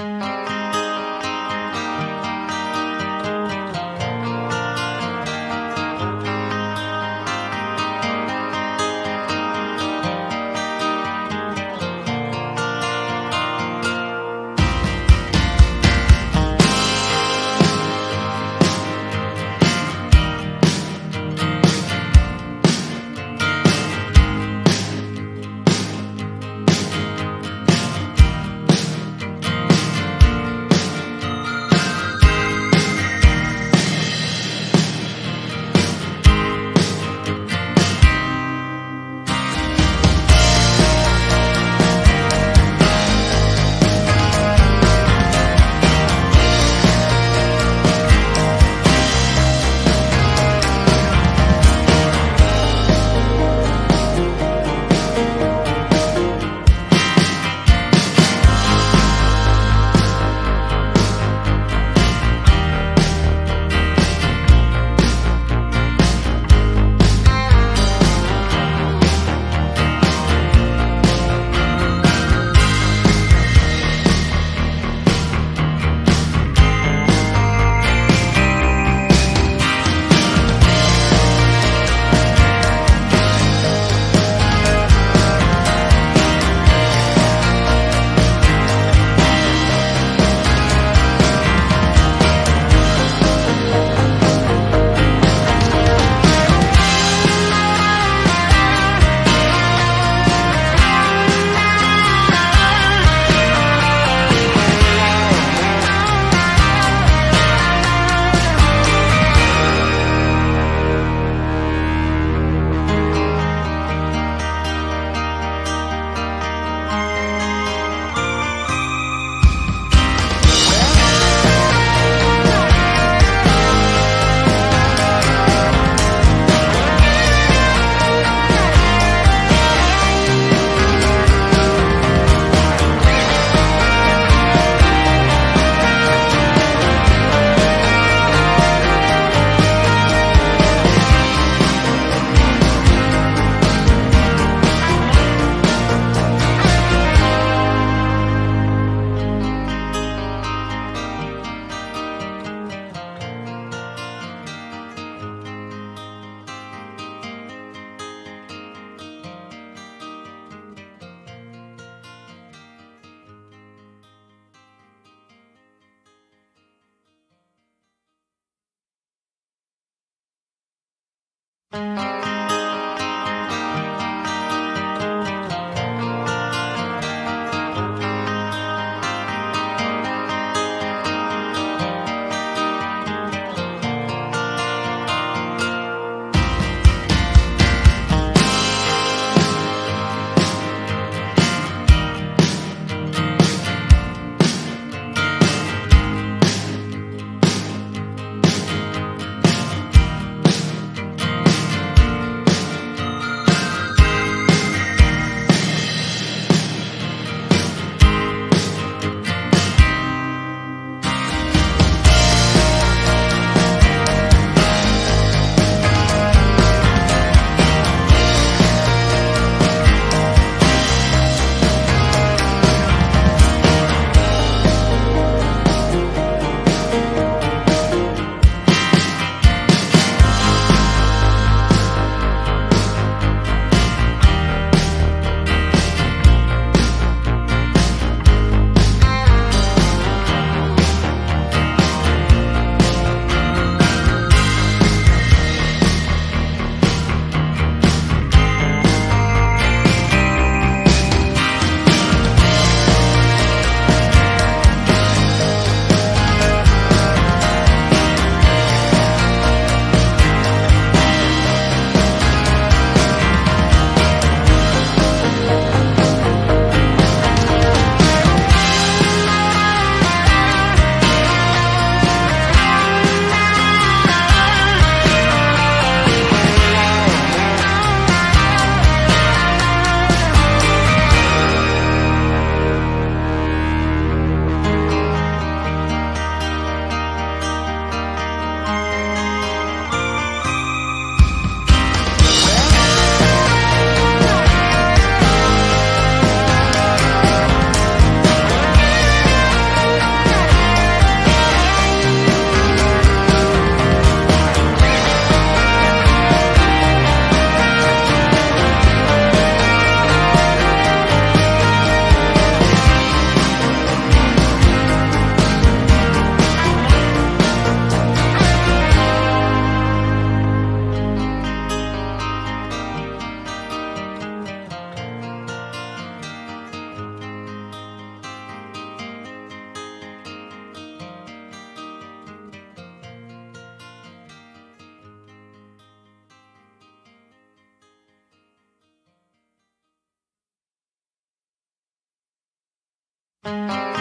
Mm-hmm. Música